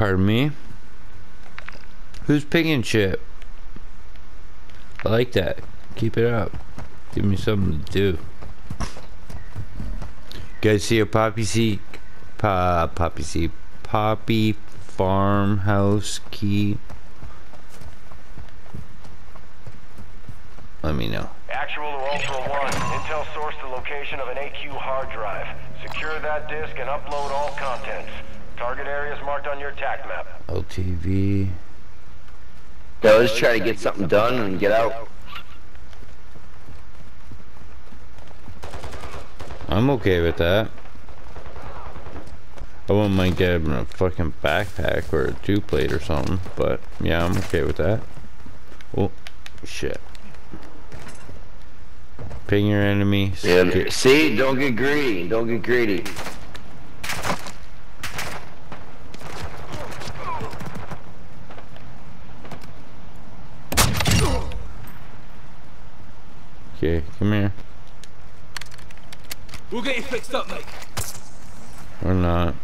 Pardon me. Who's picking shit? I like that. Keep it up. Give me something to do. Guys see a poppy seed? Pa poppy seed. Poppy farmhouse key. Let me know. Actual to Ultra One, Intel sourced the location of an AQ hard drive. Secure that disk and upload all contents. Target areas marked on your TAC map. LTV. Yeah, let's try to get something done and get out. I'm okay with that. I wouldn't mind getting a fucking backpack or a two plate or something, but yeah, I'm okay with that. Oh, shit. Ping your enemy. Yeah, see, don't get greedy. Don't get greedy. Okay, come here. We'll get you fixed up, mate. Or not.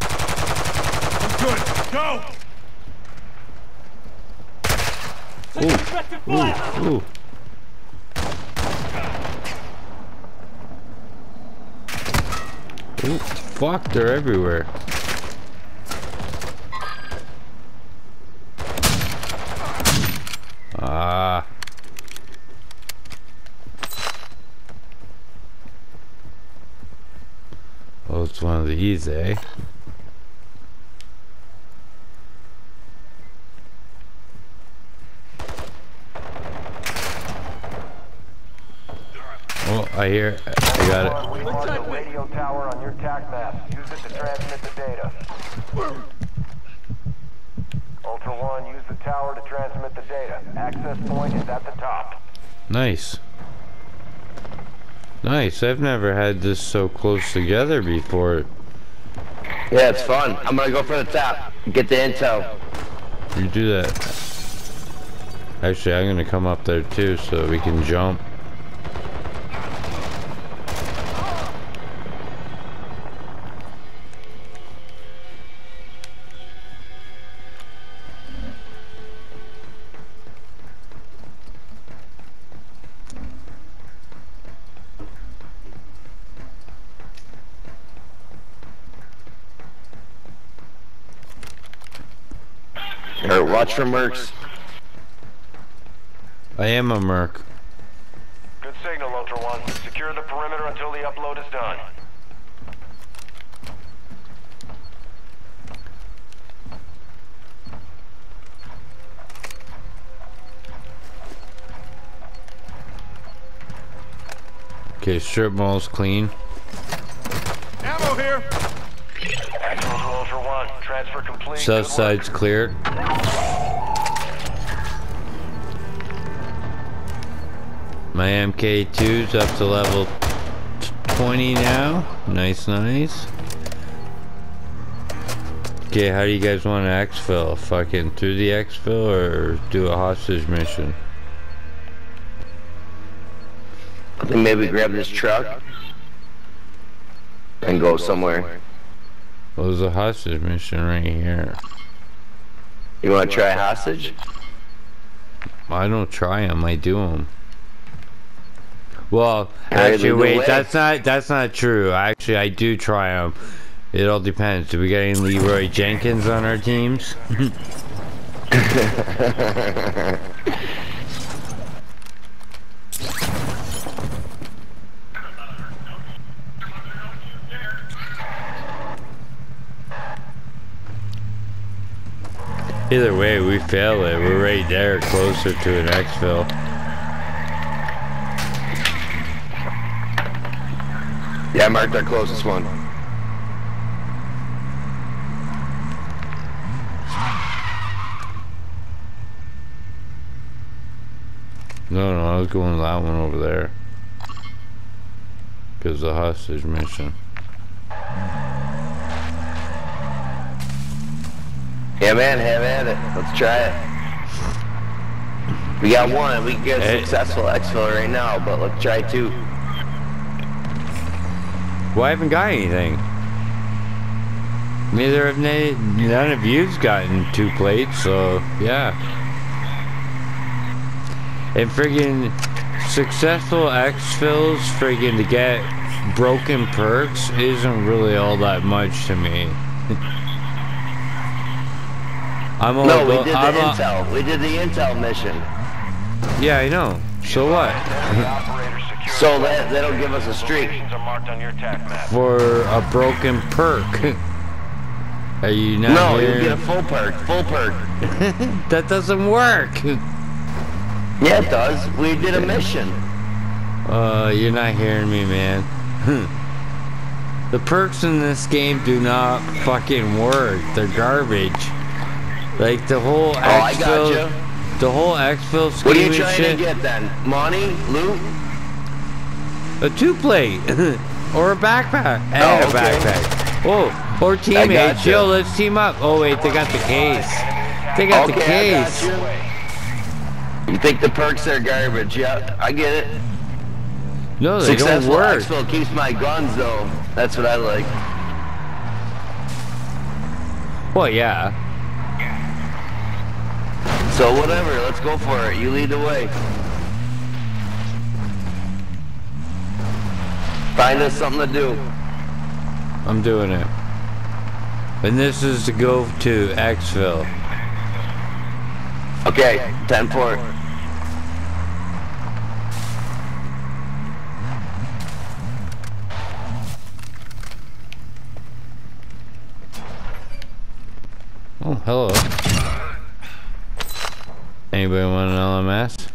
I'm good. Go! Effective fire! Ooh. Ooh, fuck, they're everywhere. Ah. Oh, it's one of these, eh? Oh, I hear. I got it. We marked the radio tower on your TAC map. Use it to transmit the data. Ultra One, use the tower to transmit the data. Access point is at the top. Nice. Nice. I've never had this so close together before. Yeah, it's fun. I'm gonna go for the top. Get the intel. You do that. Actually, I'm gonna come up there too so we can jump. Or watch for mercs. I am a merc. Good signal, Ultra One. Secure the perimeter until the upload is done. Okay, strip mall's clean. Ammo here! Actual to Ultra One. Transfer complete. South side's cleared. My MK2's up to level 20 now. Nice, nice. Okay, how do you guys want to exfil? Fucking through the exfil or do a hostage mission? I think maybe grab this truck and go somewhere. Well, there's a hostage mission right here. You wanna try hostage? I don't try them, I do them. Well, actually, wait, way. that's not that's not true. Actually, I do try them. It all depends. Do we get any Leroy Jenkins on our teams? Either way, we fail it. We're right there, closer to an exfil. Yeah, I marked our closest one. No, no, I was going that one over there. Because the hostage mission. Yeah, man, have at it. Let's try it. We got one. We can get a successful exfil right now, but let's try two. Well, I haven't got anything. Neither have they, none of you's gotten two plates, so yeah. And friggin' successful exfils, friggin' to get broken perks isn't really all that much to me. I'm all No, we did the I'm a- intel. We did the intel mission. yeah, I know. So what? Enemy operators secure So that that'll give us a streak. Locations are marked on your tac map. For a broken perk. Are you not No, you hearing? get a full perk. Full perk. that doesn't work. Yeah, it does. We did a mission. Uh, you're not hearing me, man. the perks in this game do not fucking work. They're garbage. Like the whole Oh, I gotcha. the whole exfil scheme What are you trying shit. to get then? Money? Loot? A two plate or a backpack. Oh, and Oh, a backpack. Oh, or teammates. Yo, let's team up. Oh wait, they got the case. They got the Okay, I case. got you. You think the perks are garbage? Yeah, I get it. No, they don't Successful work. exfil keeps my guns though. That's what I like. Well, yeah. So whatever, let's go for it. You lead the way. Find us something to do. I'm doing it. And this is to go to exfil. Okay, 10-4. Oh, hello. Anybody want an LMS?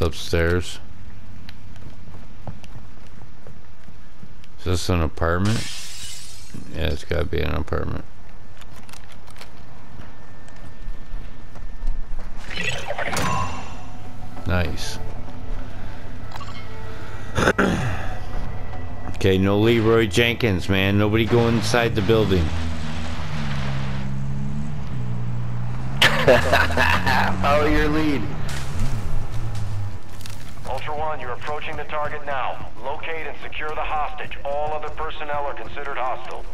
Upstairs. Is this an apartment? Yeah, it's gotta be an apartment. Nice. okay, no Leroy Jenkins, man. Nobody go inside the building. Follow your lead. One, you're approaching the target now. Locate and secure the hostage. All other personnel are considered hostile.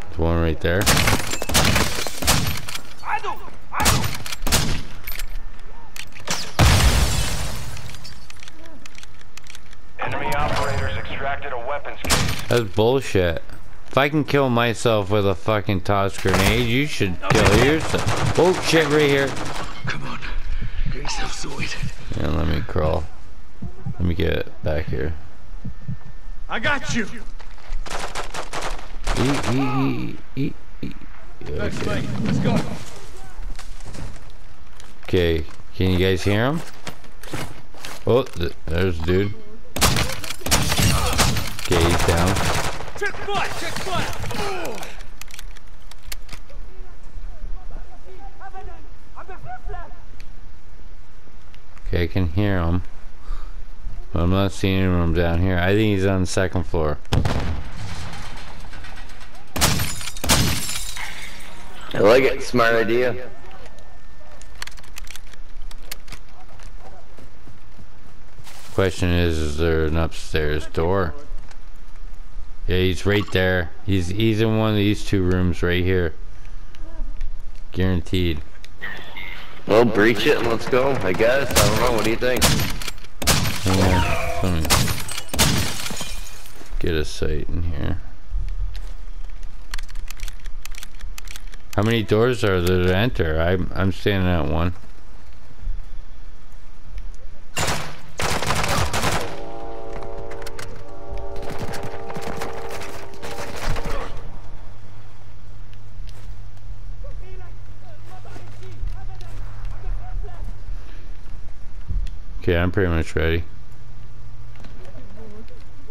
There's one right there. Enemy operators extracted a weapons case. That's bullshit. If I can kill myself with a fucking toss grenade, you should kill yourself. Oh shit, right here. Come on. Get yourself sorted. Yeah, let me crawl. Let me get back here. I got you. Eat, eat, eat, eat, eat. Okay. Let's go. Okay, can you guys hear him? Oh, th there's a dude. Okay, he's down. Check fire. Check fire. Okay, I can hear him. But I'm not seeing him down here. I think he's on the second floor. I like it. Smart idea. Question is, is there an upstairs door? Yeah, he's right there. He's he's in one of these two rooms right here. Guaranteed. Well, breach it and let's go. I guess. I don't know. What do you think? Yeah, let me get a sight in here. How many doors are there to enter? I'm I'm standing at one. Okay, I'm pretty much ready.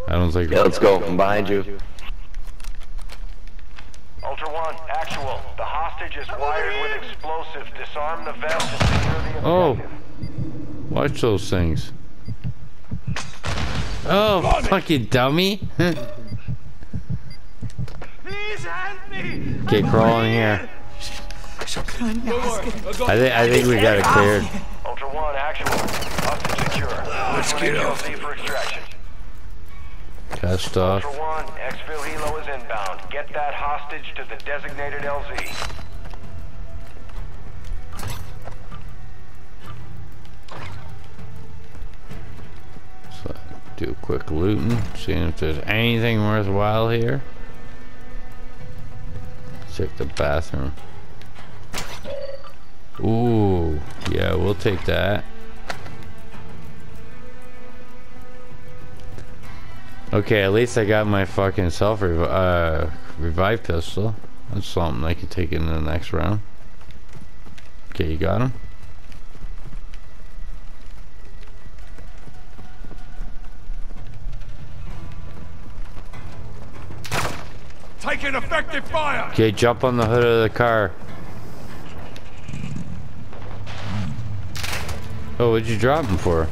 I don't think. Yeah, let's go. I'm behind you. Ultra One, actual. The hostage is wired with explosives. Disarm the vest and secure the Oh, watch those things. Oh, fucking dummy. Please help me! Okay, crawl in here. Don't worry, we'll go. I think I think we got it cleared. Ultra One, actual. Hostage secure. Let's get off. for extraction. Cast off. Ultra One, exfil helo is inbound. Get that hostage to the designated LZ. So, do a quick looting, seeing if there's anything worthwhile here. Check the bathroom. Ooh, yeah, we'll take that. Okay, at least I got my fucking self rev uh, revive pistol. That's something I can take in the next round. Okay, you got him? Taking effective fire! Okay, jump on the hood of the car. Oh, what'd you drop him for?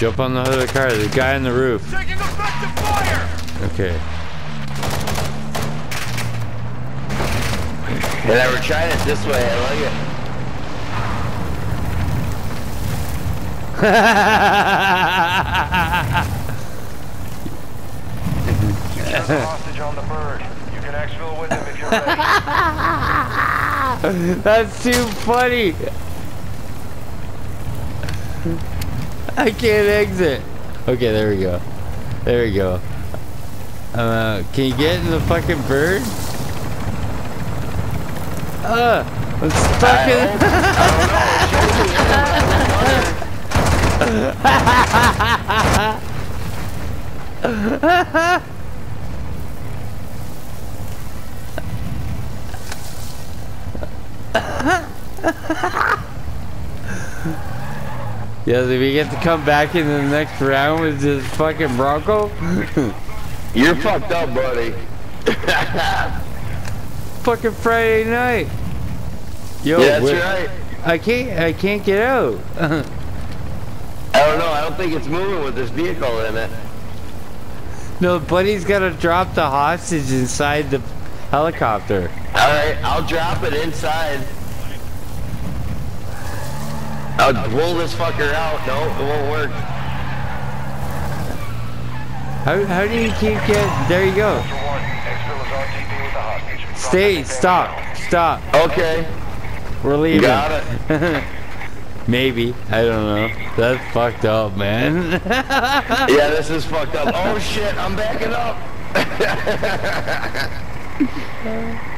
Jump on the hood of the car. There's a guy on the roof. Taking effective fire! Okay. Yeah, we're trying it this way. I like it. Secure the hostage on the bird. You can exfil with him if you're ready. That's too funny. I can't exit. Okay, there we go. There we go. Uh, can you get in the fucking bird? Uh, I'm stuck in. Yes, if we get to come back in the next round with this fucking Bronco, You're fucked up, buddy. fucking Friday night. Yo, yeah, that's right. I can't, I can't get out. I don't know. I don't think it's moving with this vehicle in it. no, Buddy's gotta drop the hostage inside the helicopter. All right, I'll drop it inside. I'll pull this fucker out. No, it won't work. How, how do you keep get? There you go. Ultra One, exfil is RTB with the hostage. Stay, stop, stop. Okay, We're leaving. got it. Maybe. I don't know. That's fucked up, man. Yeah, this is fucked up. Oh shit, I'm backing up.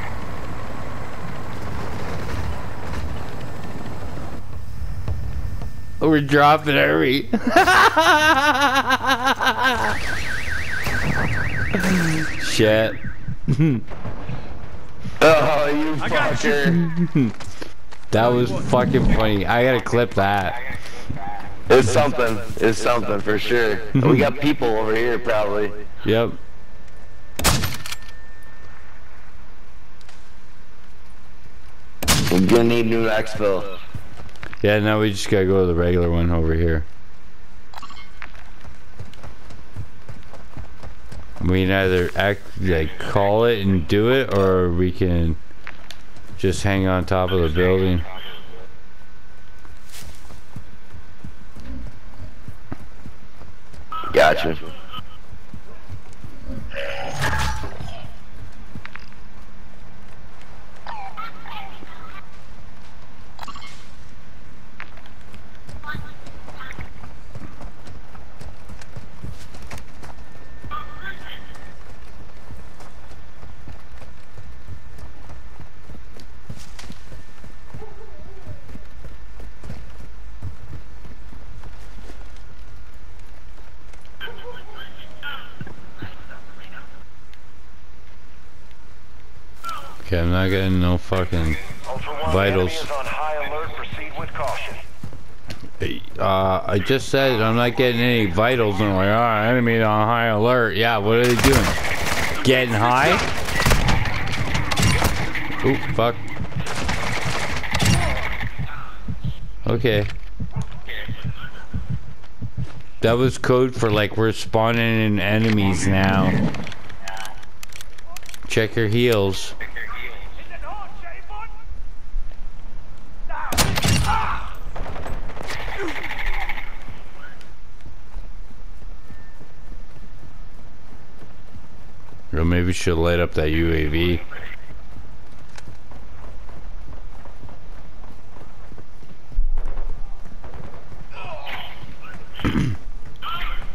We're dropping every. Shit. Oh, you fucker. That was fucking funny. I gotta clip that. It's something. It's something for sure. we got people over here probably. Yep. We're gonna need new exfil. Yeah, now we just gotta go to the regular one over here. We can either act like call it and do it, or we can just hang on top of the building. Gotcha. Okay, I'm not getting no fucking. Vitals. enemy is on high alert. Proceed with caution. Uh, I just said I'm not getting any vitals, and I'm like, ah, enemy on high alert. Yeah, what are they doing? Getting high? Oop, fuck. Okay. That was code for like we're spawning in enemies now. Check your heels. Or maybe we should light up that UAV.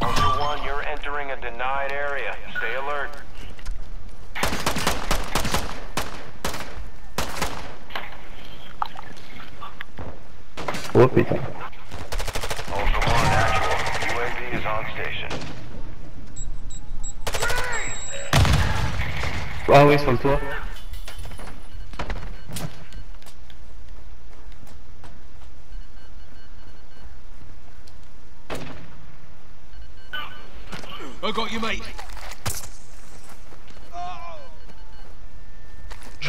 Ultra One, you're entering a denied area. Stay alert. Whoopie. Ultra One, actual. UAV is on station. Always from floor. I got you, mate.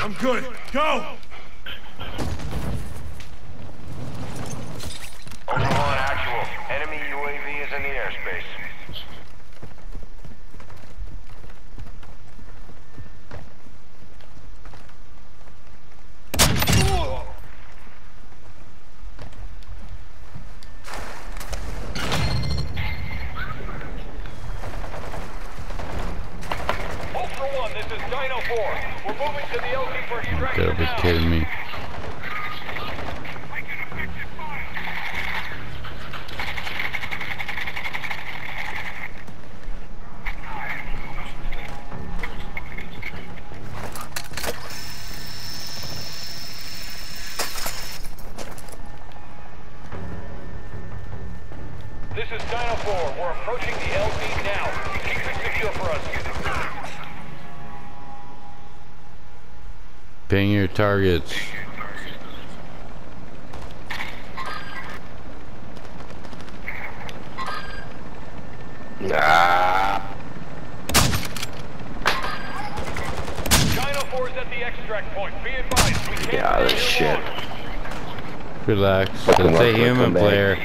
I'm good. Go! Ultra One, actual. Enemy UAV is in the airspace. Ultra One, this is Dino 4. We're moving to the LZ for extraction Gotta be kidding me. This is Dino 4. We're approaching the LZ now. Keep it secure for us. Ping your targets. Nah. Dino 4 is at the extract point. Be advised, we can't Get out of stay this shit. long. Relax. It's a human player.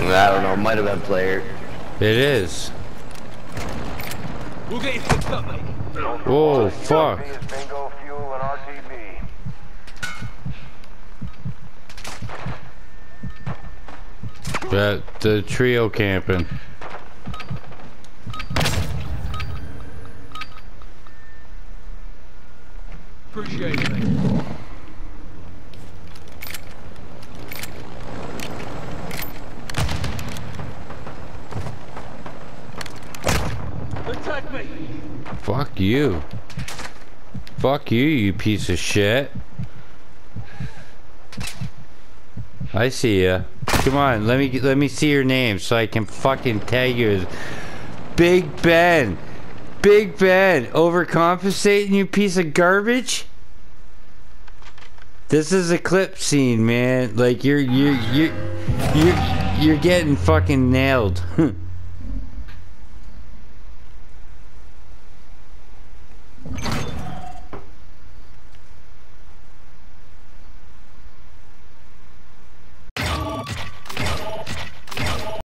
I don't know. Might have been player. It is. We'll get you fixed up, mate. Whoa, fuck. Bingo, fuel, and RTB. That the trio camping. Appreciate it, Fuck you. Fuck you, you piece of shit. I see ya. Come on, let me let me see your name so I can fucking tag you as Big Ben. Big Ben, overcompensating you piece of garbage. This is a clip scene, man. Like you're you're you're you're you're getting fucking nailed.